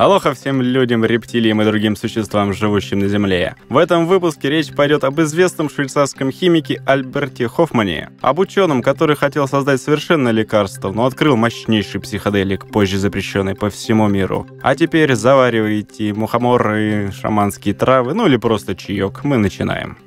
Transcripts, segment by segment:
Алоха всем людям, рептилиям и другим существам, живущим на Земле. В этом выпуске речь пойдет об известном швейцарском химике Альберте Хоффмане, об ученом, который хотел создать совершенное лекарство, но открыл мощнейший психоделик, позже запрещенный по всему миру. А теперь заваривайте мухоморы, шаманские травы, ну или просто чаек. Мы начинаем.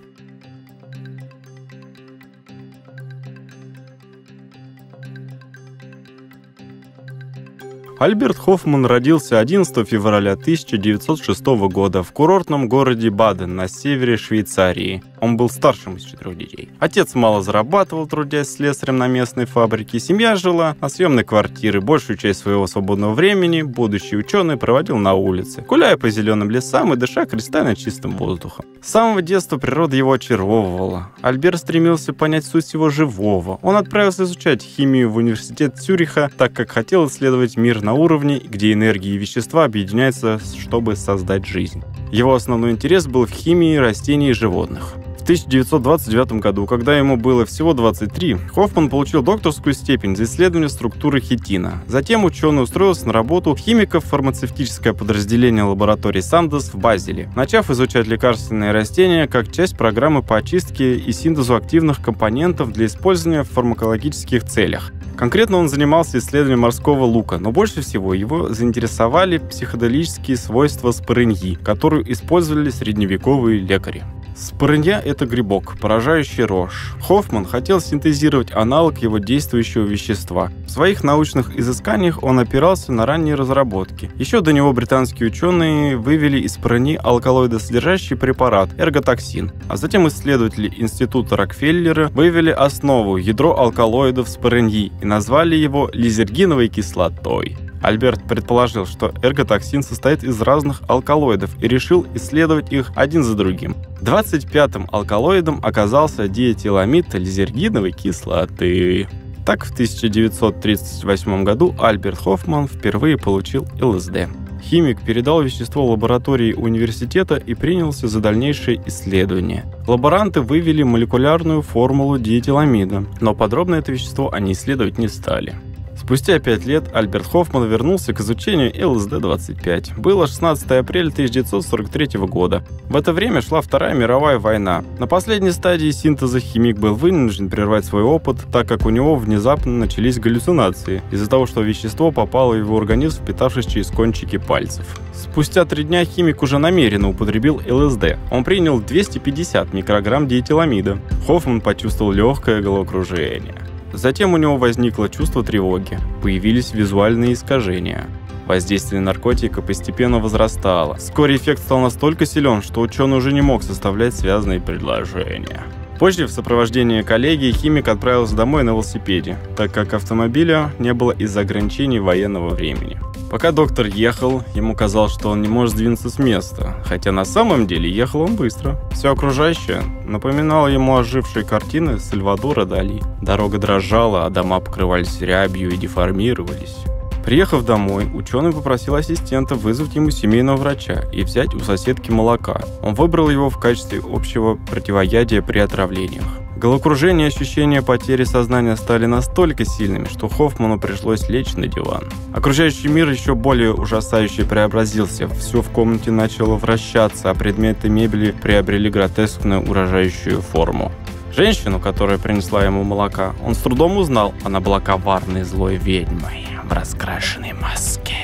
Альберт Хоффман родился 11 февраля 1906 года в курортном городе Баден на севере Швейцарии. Он был старшим из четырех детей. Отец мало зарабатывал, трудясь слесарем на местной фабрике. Семья жила на съемной квартире. Большую часть своего свободного времени будущий ученый проводил на улице, гуляя по зеленым лесам и дыша кристально чистым воздухом. С самого детства природа его очаровывала. Альберт стремился понять суть всего живого. Он отправился изучать химию в университет Цюриха, так как хотел исследовать мир на уровне, где энергии и вещества объединяются, чтобы создать жизнь. Его основной интерес был в химии растений и животных. В 1929 году, когда ему было всего 23, Хоффман получил докторскую степень за исследование структуры хитина. Затем ученый устроился на работу в фармацевтическое подразделение лаборатории Сандос в Базеле, начав изучать лекарственные растения как часть программы по очистке и синтезу активных компонентов для использования в фармакологических целях. Конкретно он занимался исследованием морского лука, но больше всего его заинтересовали психоделические свойства спорыньи, которую использовали средневековые лекари. Спорынья – это грибок, поражающий рожь. Хоффман хотел синтезировать аналог его действующего вещества. В своих научных изысканиях он опирался на ранние разработки. Еще до него британские ученые вывели из спорыньи алкалоидосодержащий препарат – эрготоксин. А затем исследователи Института Рокфеллера вывели основу – ядро алкалоидов спорыньи и назвали его лизергиновой кислотой. Альберт предположил, что эрготоксин состоит из разных алкалоидов и решил исследовать их один за другим. 25-м алкалоидом оказался диэтиламид лизергиновой кислоты. Так, в 1938 году Альберт Хоффман впервые получил ЛСД. Химик передал вещество лаборатории университета и принялся за дальнейшее исследование. Лаборанты вывели молекулярную формулу диэтиламида, но подробно это вещество они исследовать не стали. Спустя пять лет Альберт Хоффман вернулся к изучению ЛСД-25. Было 16 апреля 1943 года. В это время шла Вторая мировая война. На последней стадии синтеза химик был вынужден прервать свой опыт, так как у него внезапно начались галлюцинации из-за того, что вещество попало в его организм, впитавшись через кончики пальцев. Спустя три дня химик уже намеренно употребил ЛСД. Он принял 250 микрограмм диэтиламида. Хоффман почувствовал легкое головокружение. Затем у него возникло чувство тревоги, появились визуальные искажения. Воздействие наркотика постепенно возрастало. Вскоре эффект стал настолько силен, что ученый уже не мог составлять связанные предложения. Позже в сопровождении коллеги химик отправился домой на велосипеде, так как автомобиля не было из-за ограничений военного времени. Пока доктор ехал, ему казалось, что он не может сдвинуться с места, хотя на самом деле ехал он быстро. Все окружающее напоминало ему ожившие картины Сальвадора Дали. Дорога дрожала, а дома покрывались рябью и деформировались. Приехав домой, ученый попросил ассистента вызвать ему семейного врача и взять у соседки молока. Он выбрал его в качестве общего противоядия при отравлениях. Головокружение и ощущение потери сознания стали настолько сильными, что Хоффману пришлось лечь на диван. Окружающий мир еще более ужасающе преобразился. Все в комнате начало вращаться, а предметы мебели приобрели гротескную угрожающую форму. Женщину, которая принесла ему молока, он с трудом узнал. Она была коварной злой ведьмой раскрашенной маске.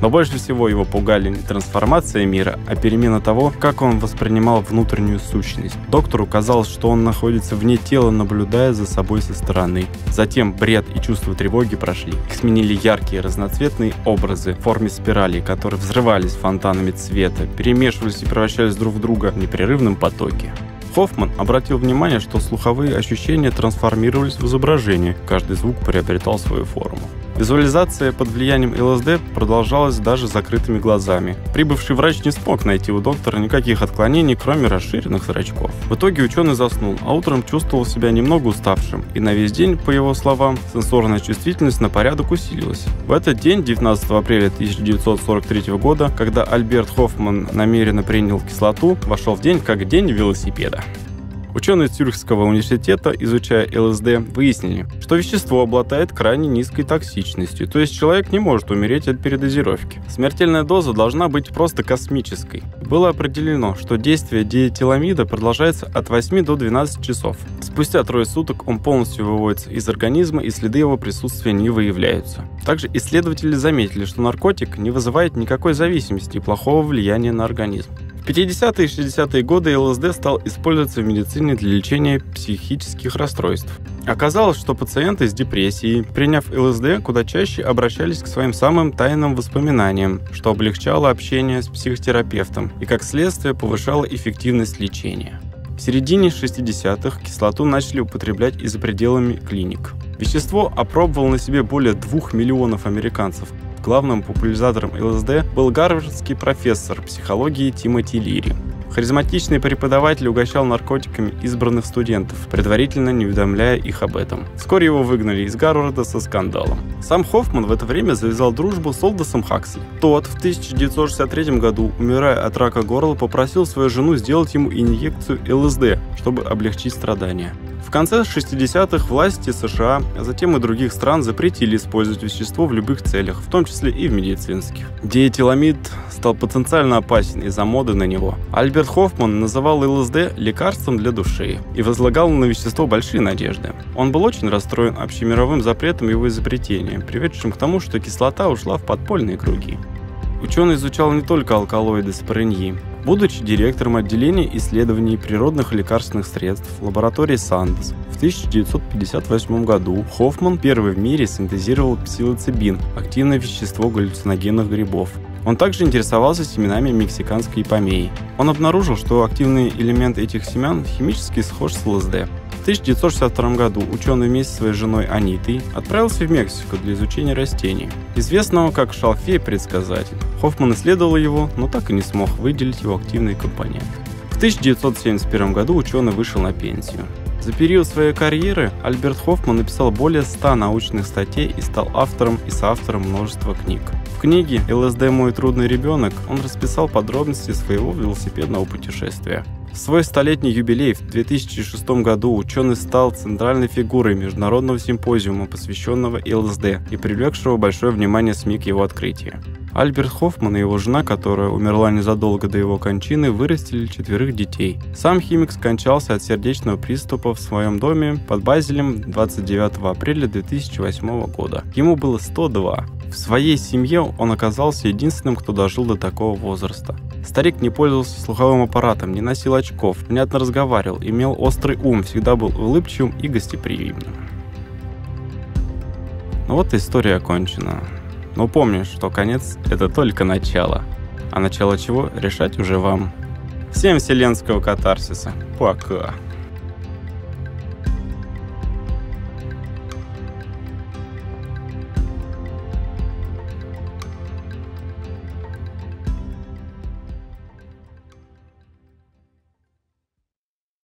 Но больше всего его пугали не трансформация мира, а перемена того, как он воспринимал внутреннюю сущность. Доктору казалось, что он находится вне тела, наблюдая за собой со стороны. Затем бред и чувство тревоги прошли. Их сменили яркие разноцветные образы в форме спиралей, которые взрывались фонтанами цвета, перемешивались и превращались друг в друга в непрерывном потоке. Хоффман обратил внимание, что слуховые ощущения трансформировались в изображение, каждый звук приобретал свою форму. Визуализация под влиянием ЛСД продолжалась даже закрытыми глазами. Прибывший врач не смог найти у доктора никаких отклонений, кроме расширенных зрачков. В итоге ученый заснул, а утром чувствовал себя немного уставшим, и на весь день, по его словам, сенсорная чувствительность на порядок усилилась. В этот день, 19 апреля 1943 года, когда Альберт Хоффман намеренно принял кислоту, вошел в день как день велосипеда. Ученые Цюрихского университета, изучая ЛСД, выяснили, что вещество обладает крайне низкой токсичностью, то есть человек не может умереть от передозировки. Смертельная доза должна быть просто космической. Было определено, что действие диэтиламида продолжается от 8 до 12 часов. Спустя трое суток он полностью выводится из организма и следы его присутствия не выявляются. Также исследователи заметили, что наркотик не вызывает никакой зависимости и плохого влияния на организм. В 50-е и 60-е годы ЛСД стал использоваться в медицине для лечения психических расстройств. Оказалось, что пациенты с депрессией, приняв ЛСД, куда чаще обращались к своим самым тайным воспоминаниям, что облегчало общение с психотерапевтом и, как следствие, повышало эффективность лечения. В середине 60-х кислоту начали употреблять и за пределами клиник. Вещество опробовал на себе более 2 миллионов американцев, Главным популяризатором ЛСД был гарвардский профессор психологии Тимоти Лири. Харизматичный преподаватель угощал наркотиками избранных студентов, предварительно не уведомляя их об этом. Вскоре его выгнали из Гарварда со скандалом. Сам Хоффман в это время завязал дружбу с Олдосом Хаксли. Тот в 1963 году, умирая от рака горла, попросил свою жену сделать ему инъекцию ЛСД, чтобы облегчить страдания. В конце 60-х власти США, а затем и других стран запретили использовать вещество в любых целях, в том числе и в медицинских. Диэтиламид стал потенциально опасен из-за моды на него. Альберт Хоффман называл ЛСД лекарством для души и возлагал на вещество большие надежды. Он был очень расстроен общемировым запретом его изобретения, приведшим к тому, что кислота ушла в подпольные круги. Ученый изучал не только алкалоиды спореньи. Будучи директором отделения исследований природных лекарственных средств лаборатории Сандес, в 1958 году Хоффман первый в мире синтезировал псилоцибин, активное вещество галлюциногенных грибов. Он также интересовался семенами мексиканской ипомеи. Он обнаружил, что активный элемент этих семян химически схож с ЛСД. В 1962 году ученый вместе с своей женой Анитой отправился в Мексику для изучения растений, известного как шалфей-предсказатель. Хоффман исследовал его, но так и не смог выделить его активные компоненты. В 1971 году ученый вышел на пенсию. За период своей карьеры Альберт Хоффман написал более 100 научных статей и стал автором и соавтором множества книг. В книге «ЛСД. Мой трудный ребенок» он расписал подробности своего велосипедного путешествия. В свой столетний юбилей в 2006 году ученый стал центральной фигурой международного симпозиума, посвященного ЛСД и привлекшего большое внимание СМИ к его открытию. Альберт Хоффман и его жена, которая умерла незадолго до его кончины, вырастили четверых детей. Сам химик скончался от сердечного приступа в своем доме под Базелем 29 апреля 2008 года. Ему было 102. В своей семье он оказался единственным, кто дожил до такого возраста. Старик не пользовался слуховым аппаратом, не носил очков, внятно разговаривал, имел острый ум, всегда был улыбчивым и гостеприимным. Ну вот история окончена. Но помни, что конец — это только начало. А начало чего — решать уже вам. Всем вселенского катарсиса. Пока.